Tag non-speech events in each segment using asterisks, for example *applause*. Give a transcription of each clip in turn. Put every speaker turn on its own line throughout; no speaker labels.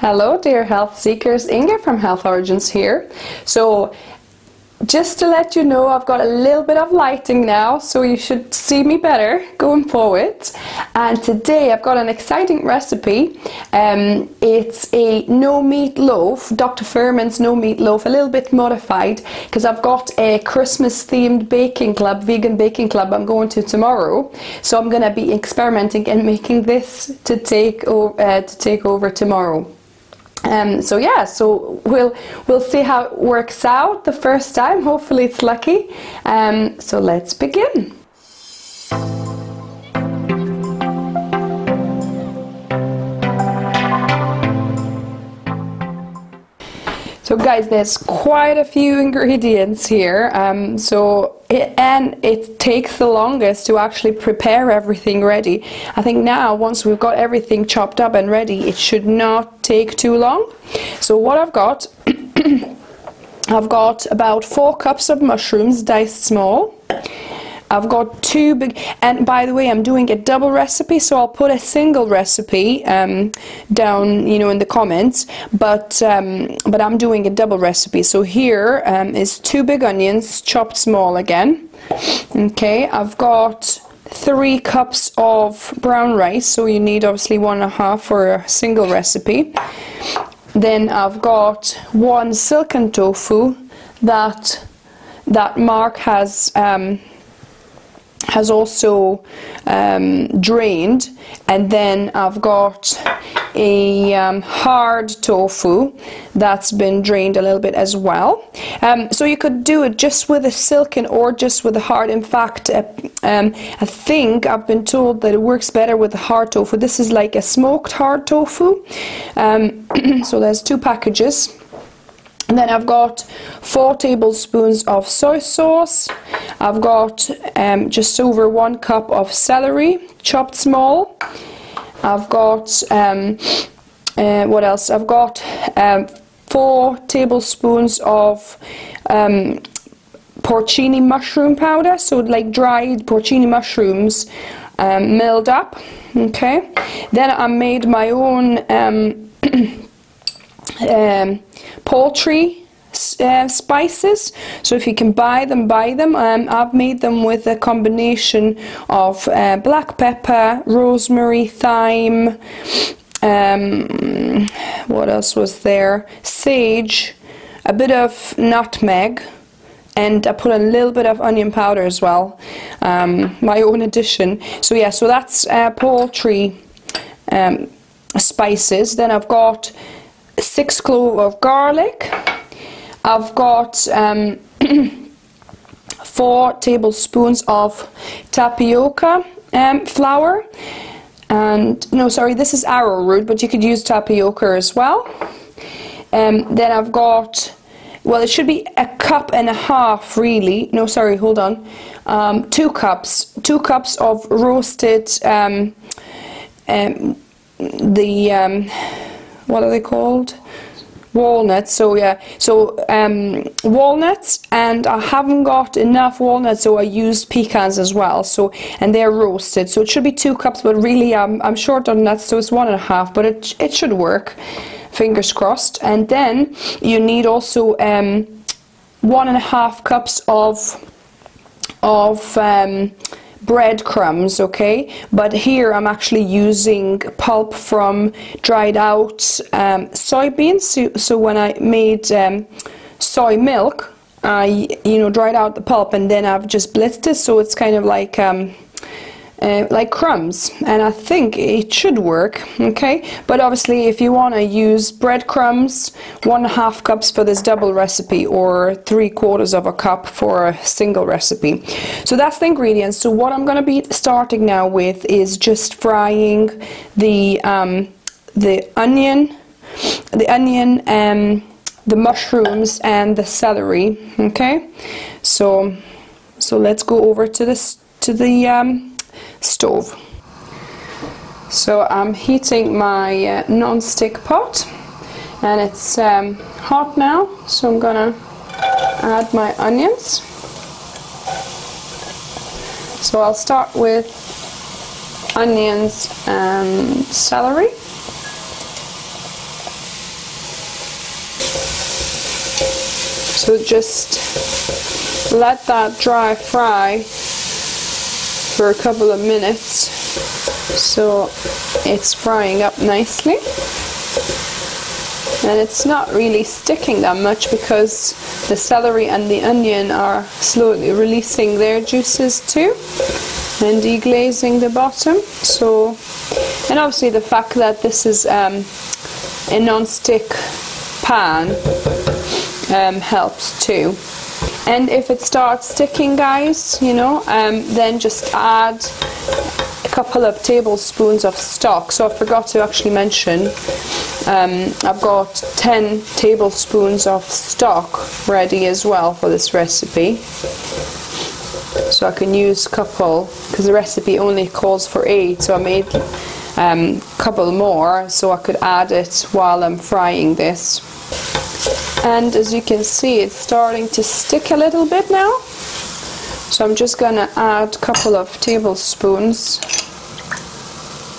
Hello dear health seekers, Inge from Health Origins here. So just to let you know I've got a little bit of lighting now so you should see me better *laughs* going forward. And today I've got an exciting recipe. Um, it's a no meat loaf. Dr. Fuhrman's no meat loaf a little bit modified because I've got a Christmas themed baking club vegan baking club I'm going to tomorrow. So I'm gonna be experimenting and *laughs* making this to take, uh, to take over tomorrow um, so yeah, so we'll we'll see how it works out the first time. Hopefully it's lucky. Um, so let's begin. Guys, there's quite a few ingredients here. Um, so it, and it takes the longest to actually prepare everything ready. I think now once we've got everything chopped up and ready, it should not take too long. So what I've got, *coughs* I've got about four cups of mushrooms diced small. I've got two big, and by the way, I'm doing a double recipe, so I'll put a single recipe um, down, you know, in the comments. But um, but I'm doing a double recipe. So here um, is two big onions, chopped small again. Okay, I've got three cups of brown rice, so you need obviously one and a half for a single recipe. Then I've got one silken tofu that that Mark has um, has also um, drained. And then I've got a um, hard tofu that's been drained a little bit as well. Um, so you could do it just with a silken or just with a hard. In fact uh, um, I think I've been told that it works better with the hard tofu. This is like a smoked hard tofu. Um, *clears throat* so there's two packages and then I've got four tablespoons of soy sauce. I've got um, just over one cup of celery, chopped small. I've got, um, uh, what else? I've got um, four tablespoons of um, porcini mushroom powder, so like dried porcini mushrooms um, milled up. Okay. Then I made my own um, *clears throat* poultry uh, spices. So if you can buy them buy them. Um, I've made them with a combination of uh, black pepper rosemary thyme um, what else was there? Sage a bit of nutmeg and I put a little bit of onion powder as well. Um, my own addition. So yeah so that's uh, poultry um, spices. Then I've got six cloves of garlic. I've got um, *clears throat* four tablespoons of tapioca um, flour. And no, sorry, this is arrowroot, but you could use tapioca as well. Um, then I've got, well, it should be a cup and a half, really. No, sorry, hold on. Um, two cups, two cups of roasted, um, um, the um, what are they called? walnuts. So yeah. So um, walnuts and I haven't got enough walnuts so I used pecans as well. So and they're roasted. So it should be two cups but really um, I'm short on nuts so it's one and a half but it, it should work. Fingers crossed. And then you need also um, one and a half cups of of um, breadcrumbs okay? But here I'm actually using pulp from dried out um, soybeans. So, so, when I made um, soy milk I you know dried out the pulp and then I've just blitzed it. So it's kind of like um, uh, like crumbs. And I think it should work okay? But obviously if you want to use breadcrumbs one and a half cups for this double recipe or three quarters of a cup for a single recipe. So that's the ingredients. So what I'm going to be starting now with is just frying the um, the onion the onion and the mushrooms and the celery okay? So so let's go over to this to the um, stove. So I'm heating my uh, non-stick pot and it's um, hot now so I'm gonna add my onions. So I'll start with onions and celery. So just let that dry fry for a couple of minutes. So it's frying up nicely. And it's not really sticking that much because the celery and the onion are slowly releasing their juices too and deglazing the bottom. So and obviously the fact that this is um, a non-stick pan um, helps too and if it starts sticking guys you know um, then just add a couple of tablespoons of stock. So I forgot to actually mention um, I've got 10 tablespoons of stock ready as well for this recipe. So I can use a couple because the recipe only calls for 8 so I made a um, couple more so I could add it while I'm frying this and as you can see it's starting to stick a little bit now. So I'm just gonna add a couple of tablespoons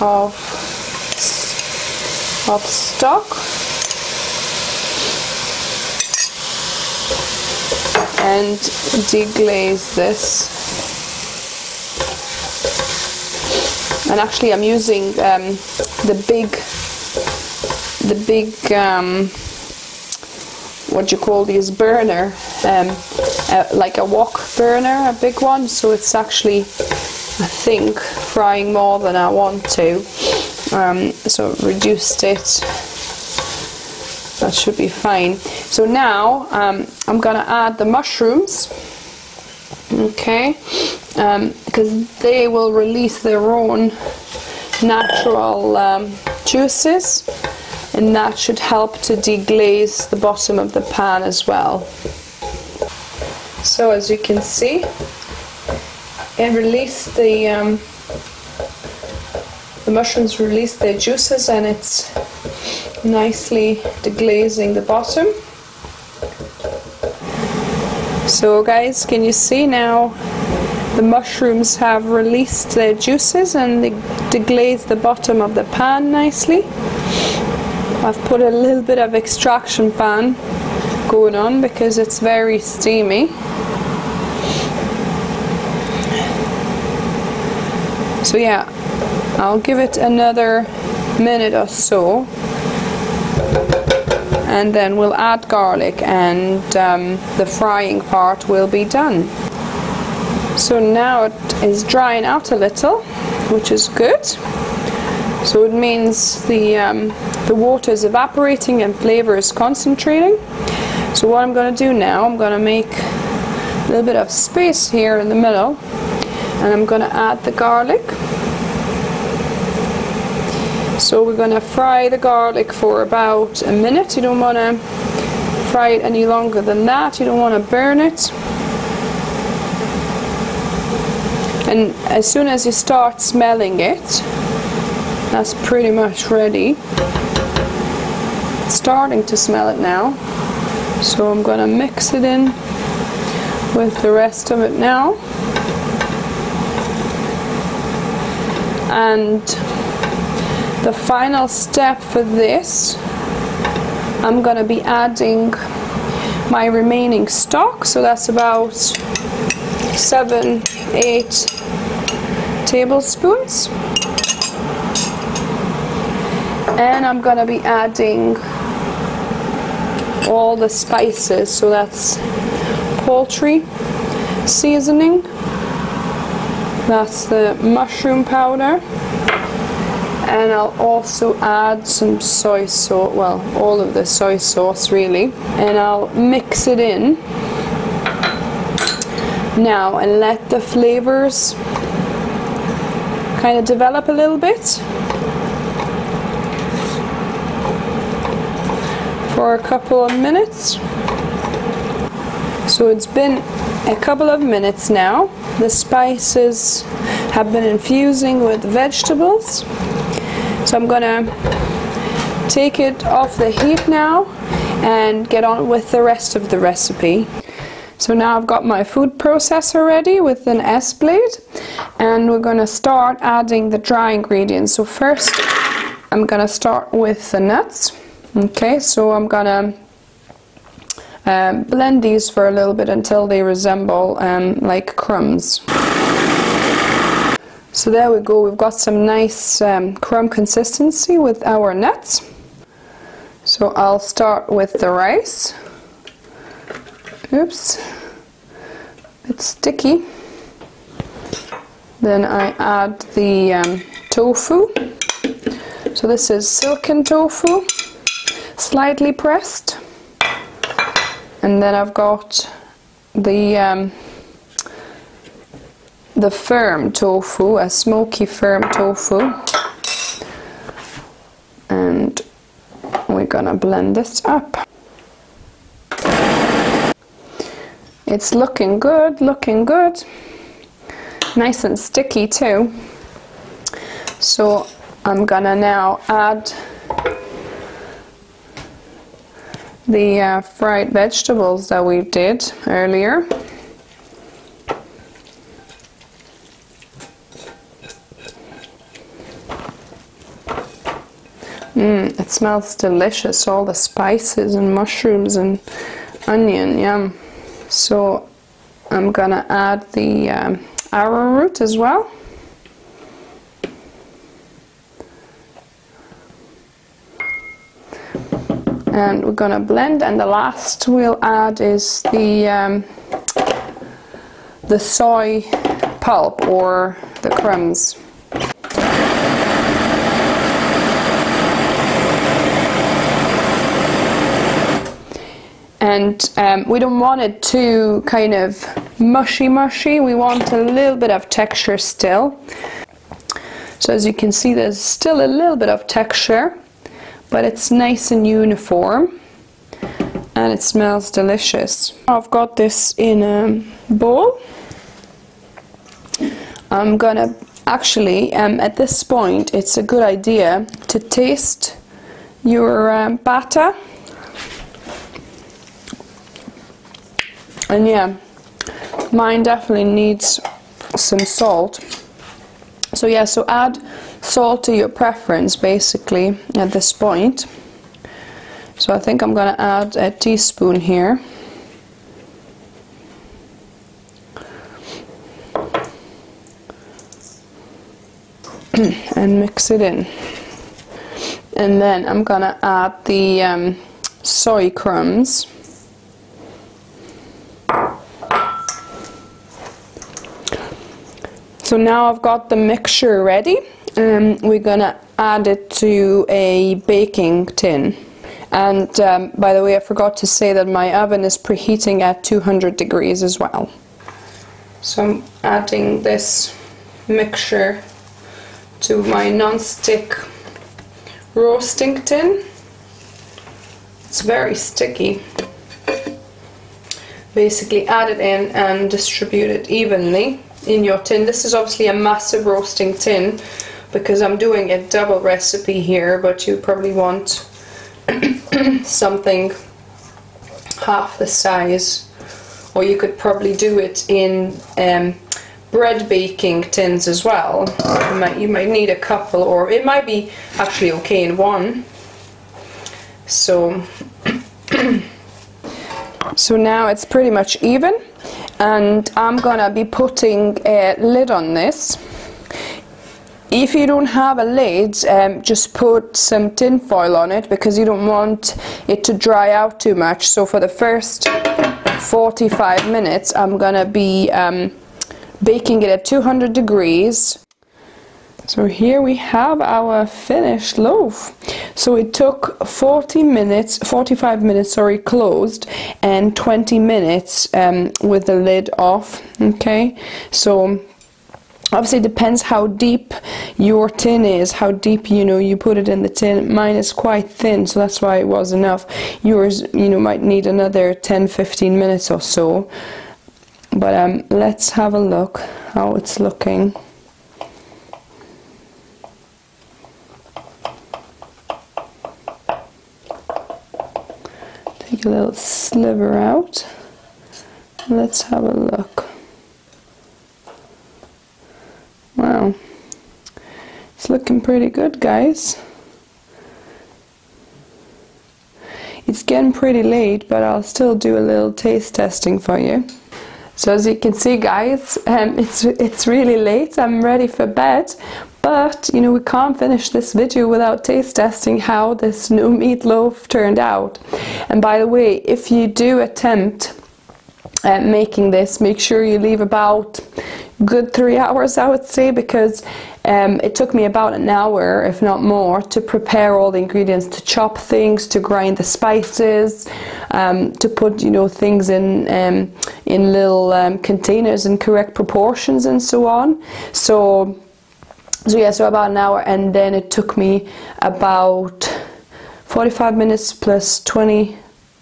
of of stock. And deglaze this. And actually I'm using um, the big the big um, what you call these burner, um, uh, like a wok burner, a big one. So it's actually, I think, frying more than I want to. Um, so reduced it. That should be fine. So now um, I'm gonna add the mushrooms. Okay, because um, they will release their own natural um, juices and that should help to deglaze the bottom of the pan as well. So as you can see, and release the um, the mushrooms release their juices and it's nicely deglazing the bottom. So guys, can you see now the mushrooms have released their juices and they deglaze the bottom of the pan nicely. I've put a little bit of extraction fan going on because it's very steamy. So yeah, I'll give it another minute or so and then we'll add garlic and um, the frying part will be done. So now it is drying out a little, which is good. So it means the, um, the water is evaporating and flavor is concentrating. So what I'm going to do now, I'm going to make a little bit of space here in the middle and I'm going to add the garlic. So we're going to fry the garlic for about a minute. You don't want to fry it any longer than that. You don't want to burn it. And as soon as you start smelling it, that's pretty much ready. Starting to smell it now. So I'm to mix it in with the rest of it now. And the final step for this, I'm to be adding my remaining stock. So that's about seven, eight tablespoons and I'm gonna be adding all the spices. So that's poultry seasoning. That's the mushroom powder. And I'll also add some soy sauce well all of the soy sauce really. And I'll mix it in. Now and let the flavors kind of develop a little bit for a couple of minutes. So it's been a couple of minutes now. The spices have been infusing with vegetables. So I'm gonna take it off the heat now and get on with the rest of the recipe. So now I've got my food processor ready with an S blade and we're going to start adding the dry ingredients. So first I'm going to start with the nuts. Okay, so I'm gonna um, blend these for a little bit until they resemble um, like crumbs. So there we go, we've got some nice um, crumb consistency with our nuts. So I'll start with the rice. Oops, it's sticky. Then I add the um, tofu. So this is silken tofu, slightly pressed. And then I've got the um, the firm tofu, a smoky firm tofu. And we're gonna blend this up. It's looking good, looking good. Nice and sticky too. So I'm gonna now add the uh, fried vegetables that we did earlier. Mmm, it smells delicious, all the spices and mushrooms and onion, yum. So I'm gonna add the um, arrowroot as well. And we're gonna blend and the last we'll add is the um, the soy pulp or the crumbs. and um, we don't want it too kind of mushy mushy. We want a little bit of texture still. So as you can see there's still a little bit of texture but it's nice and uniform and it smells delicious. I've got this in a bowl. I'm gonna actually um, at this point it's a good idea to taste your um, batter. And yeah mine definitely needs some salt. So yeah so add salt to your preference basically at this point. So I think I'm gonna add a teaspoon here. *clears throat* And mix it in. And then I'm gonna add the um, soy crumbs. So now I've got the mixture ready. Um, we're gonna add it to a baking tin. And um, by the way, I forgot to say that my oven is preheating at 200 degrees as well. So I'm adding this mixture to my non-stick roasting tin. It's very sticky. Basically add it in and distribute it evenly in your tin. This is obviously a massive roasting tin because I'm doing a double recipe here, but you probably want *coughs* something half the size. Or you could probably do it in um, bread baking tins as well. You might, you might need a couple, or it might be actually okay in one. So, *coughs* so now it's pretty much even and I'm gonna be putting a lid on this if you don't have a lid um, just put some tin foil on it because you don't want it to dry out too much so for the first 45 minutes I'm gonna be um, baking it at 200 degrees so here we have our finished loaf. So it took 40 minutes, 45 minutes, sorry, closed, and 20 minutes um, with the lid off. Okay, so obviously it depends how deep your tin is, how deep you know you put it in the tin. Mine is quite thin, so that's why it was enough. Yours, you know, might need another 10-15 minutes or so. But um, let's have a look how it's looking. take a little sliver out. Let's have a look. Wow. It's looking pretty good, guys. it's getting pretty late, but I'll still do a little taste testing for you. So as you can see guys, *laughs* um, it's, it's really late, I'm ready for bed, but you know we can't finish this video without taste testing how this no meatloaf turned out. And by the way, if you do attempt uh, making this, make sure you leave about good three hours I would say because um, it took me about an hour if not more to prepare all the ingredients to chop things to grind the spices um, to put you know things in um, in little um, containers in correct proportions and so on. So so yeah so about an hour and then it took me about 45 minutes plus 20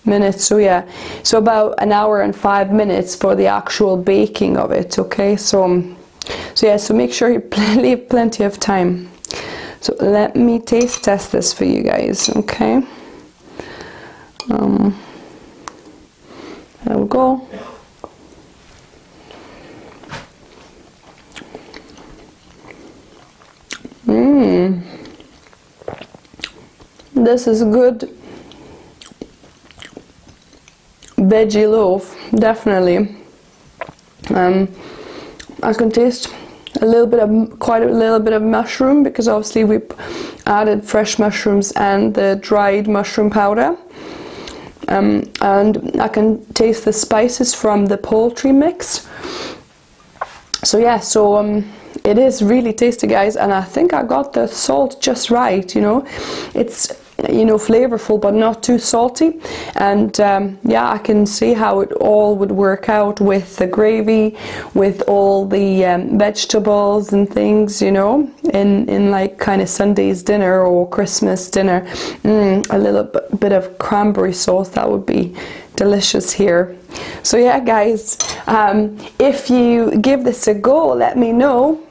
minutes. So yeah. So about an hour and five minutes for the actual baking of it okay? So so yeah so make sure you *laughs* leave plenty of time. So let me taste test this for you guys okay? Um, there we go. Mmm. This is good veggie loaf, definitely. Um, I can taste a little bit of quite a little bit of mushroom because obviously we added fresh mushrooms and the dried mushroom powder. Um, and I can taste the spices from the poultry mix. So yeah, so um, it is really tasty guys and I think I got the salt just right, you know. It's you know flavorful but not too salty. And um, yeah I can see how it all would work out with the gravy with all the um, vegetables and things you know in in like kind of Sunday's dinner or Christmas dinner. Mm, a little bit of cranberry sauce that would be delicious here. So yeah guys um, if you give this a go let me know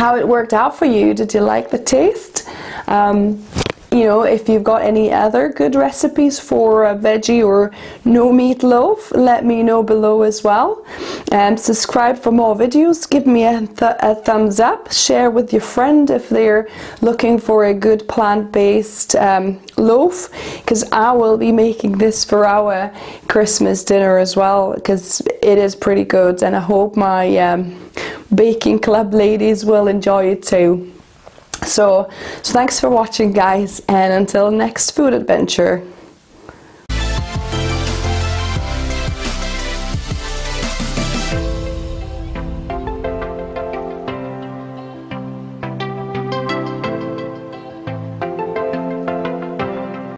how it worked out for you. Did you like the taste? Um, you know, if you've got any other good recipes for a veggie or no meat loaf, let me know below as well. And subscribe for more videos. Give me a, th a thumbs up. Share with your friend if they're looking for a good plant-based um, loaf, because I will be making this for our Christmas dinner as well, because it is pretty good, and I hope my um, baking club ladies will enjoy it too. So, so thanks for watching guys and until next food adventure.